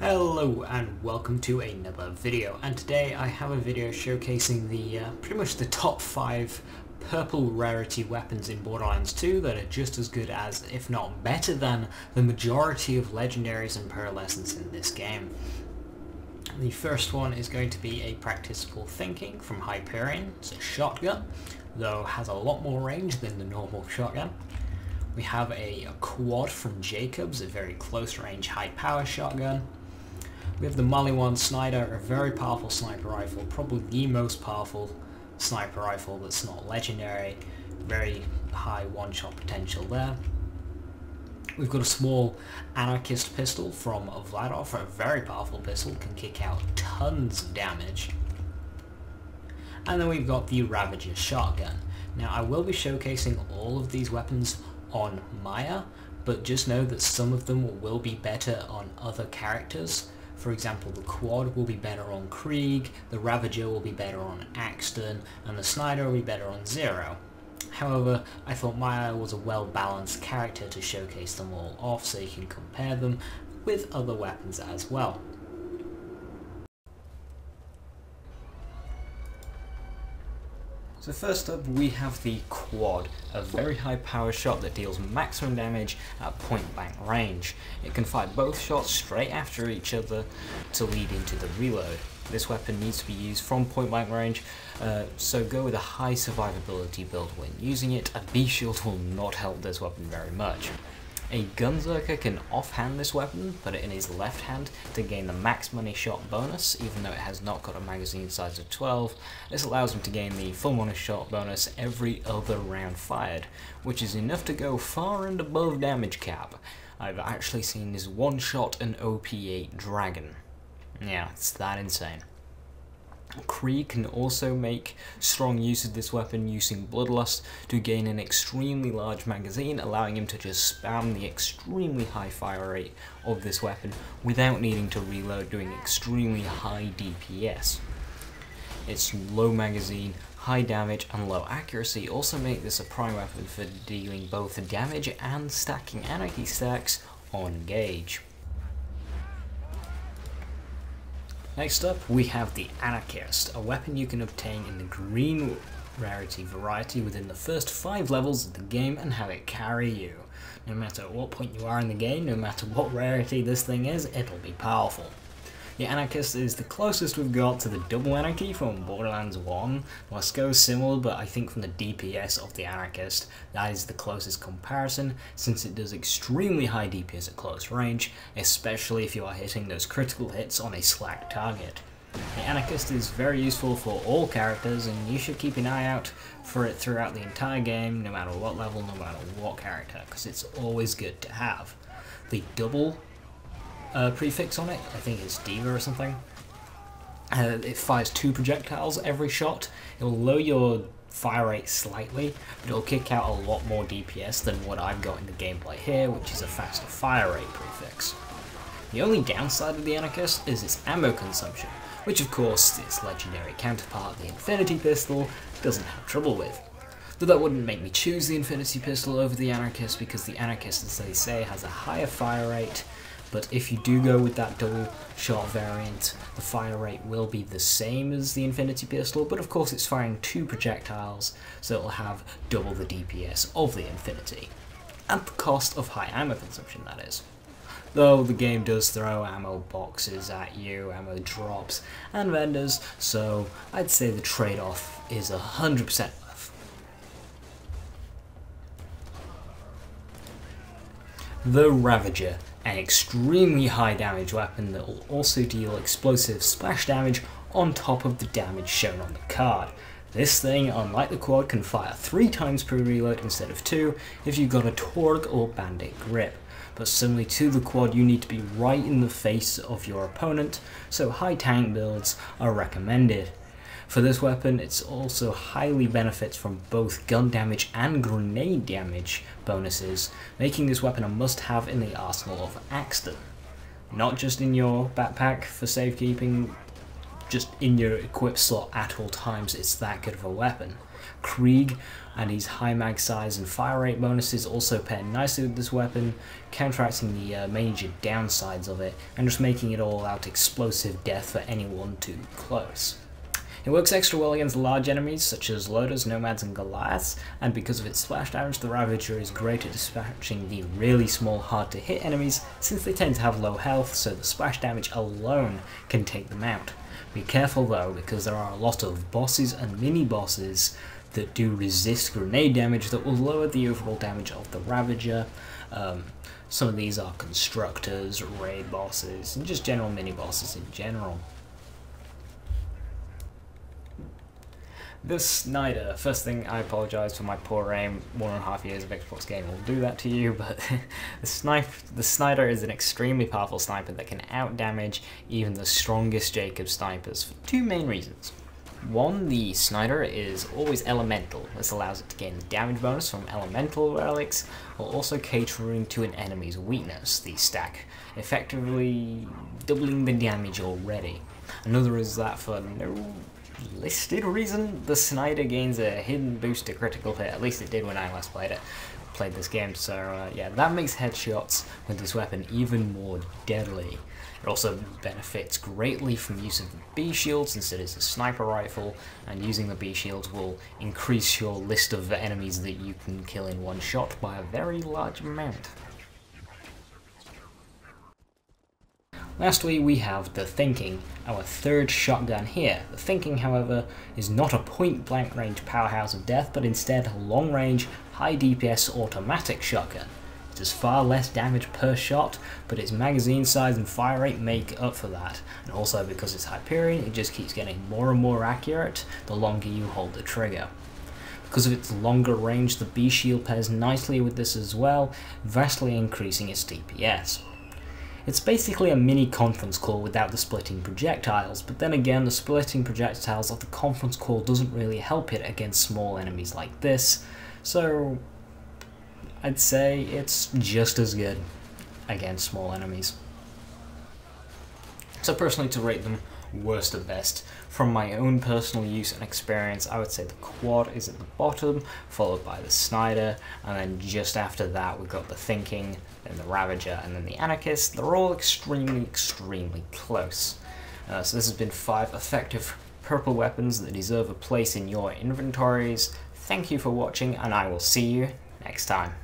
Hello and welcome to another video and today I have a video showcasing the uh, pretty much the top 5 purple rarity weapons in Borderlands 2 that are just as good as, if not better than, the majority of legendaries and pearlescents in this game. The first one is going to be a Practical Thinking from Hyperion. It's a shotgun, though has a lot more range than the normal shotgun. We have a, a quad from Jacobs, a very close range high power shotgun. We have the Maliwan Snider, a very powerful sniper rifle, probably the most powerful sniper rifle that's not legendary. Very high one-shot potential there. We've got a small anarchist pistol from Vladof, a very powerful pistol, can kick out tons of damage. And then we've got the Ravager shotgun. Now I will be showcasing all of these weapons on Maya, but just know that some of them will be better on other characters. For example, the Quad will be better on Krieg, the Ravager will be better on Axton, and the Snider will be better on Zero. However, I thought Maya was a well-balanced character to showcase them all off so you can compare them with other weapons as well. So first up we have the Quad, a very high power shot that deals maximum damage at point blank range. It can fire both shots straight after each other to lead into the reload. This weapon needs to be used from point blank range, uh, so go with a high survivability build when using it. A Bee-shield will not help this weapon very much. A Gunzerker can offhand this weapon, put it in his left hand to gain the max money shot bonus, even though it has not got a magazine size of 12. This allows him to gain the full money shot bonus every other round fired, which is enough to go far and above damage cap. I've actually seen this one shot an OP8 Dragon. Yeah, it's that insane. Krieg can also make strong use of this weapon using Bloodlust to gain an extremely large magazine, allowing him to just spam the extremely high fire rate of this weapon without needing to reload doing extremely high DPS. Its low magazine, high damage and low accuracy also make this a prime weapon for dealing both damage and stacking anarchy stacks on Gaige. Next up, we have the Anarchist, a weapon you can obtain in the green rarity variety within the first 5 levels of the game and have it carry you. No matter what point you are in the game, no matter what rarity this thing is, it'll be powerful. The Anarchist is the closest we've got to the Double Anarchy from Borderlands 1. Lascaux is similar, but I think from the DPS of the Anarchist, that is the closest comparison, since it does extremely high DPS at close range, especially if you are hitting those critical hits on a slagged target. The Anarchist is very useful for all characters, and you should keep an eye out for it throughout the entire game, no matter what level, no matter what character, because it's always good to have. The double uh, prefix on it. I think it's Diva or something. Uh, it fires two projectiles every shot. It will lower your fire rate slightly, but it'll kick out a lot more DPS than what I've got in the gameplay here, which is a faster fire rate prefix. The only downside of the Anarchist is its ammo consumption, which of course its legendary counterpart, the Infinity Pistol, doesn't have trouble with. Though that wouldn't make me choose the Infinity Pistol over the Anarchist because the Anarchist, as they say, has a higher fire rate but if you do go with that double shot variant, the fire rate will be the same as the Infinity Pistol, but of course it's firing two projectiles, so it'll have double the DPS of the Infinity. At the cost of high ammo consumption, that is. Though the game does throw ammo boxes at you, ammo drops, and vendors, so I'd say the trade-off is 100% worth. The Ravager an extremely high damage weapon that will also deal explosive splash damage on top of the damage shown on the card. This thing, unlike the quad, can fire 3 times per reload instead of 2 if you've got a Torgue or Bandit grip. But similarly to the quad, you need to be right in the face of your opponent, so high tank builds are recommended. For this weapon, it also highly benefits from both gun damage and grenade damage bonuses, making this weapon a must-have in the arsenal of Axton. Not just in your backpack for safekeeping just in your equip slot at all times. It's that good of a weapon. Krieg and his high mag size and fire rate bonuses also pair nicely with this weapon, counteracting the uh, major downsides of it and just making it all out explosive death for anyone too close. It works extra well against large enemies such as loaders, nomads and goliaths, and because of its splash damage the Ravager is great at dispatching the really small hard to hit enemies since they tend to have low health so the splash damage alone can take them out. Be careful though because there are a lot of bosses and mini bosses that do resist grenade damage that will lower the overall damage of the Ravager. Um, some of these are constructors, raid bosses, and just general mini bosses in general. This Snider, first thing I apologise for my poor aim, one and a half years of Xbox gaming will do that to you, but the, snipe, the Snider is an extremely powerful sniper that can outdamage even the strongest Jacob snipers for two main reasons. One, the Snider is always elemental. This allows it to gain damage bonus from elemental relics, while also catering to an enemy's weakness, the stack, effectively doubling the damage already. Another is that for no listed reason, the Snider gains a hidden boost to critical hit, at least it did when I last played it played this game, so uh, yeah, that makes headshots with this weapon even more deadly. It also benefits greatly from use of the Bee shields instead it's a sniper rifle, and using the Bee shields will increase your list of enemies that you can kill in one shot by a very large amount. Lastly, we have the Thinking, our third shotgun here. The Thinking, however, is not a point-blank range powerhouse of death, but instead a long-range, high DPS automatic shotgun. It does far less damage per shot, but its magazine size and fire rate make up for that. And also because it's Hyperion, it just keeps getting more and more accurate the longer you hold the trigger. Because of its longer range, the Bee shield pairs nicely with this as well, vastly increasing its DPS. It's basically a mini conference call without the splitting projectiles, but then again the splitting projectiles of the conference call doesn't really help it against small enemies like this, so I'd say it's just as good against small enemies. So personally to rate them worst of best, from my own personal use and experience, I would say the quad is at the bottom, followed by the Snider, and then just after that we've got the Thinking, then the Ravager, and then the Anarchist. They're all extremely, extremely close. Uh, so this has been five effective purple weapons that deserve a place in your inventories. Thank you for watching, and I will see you next time.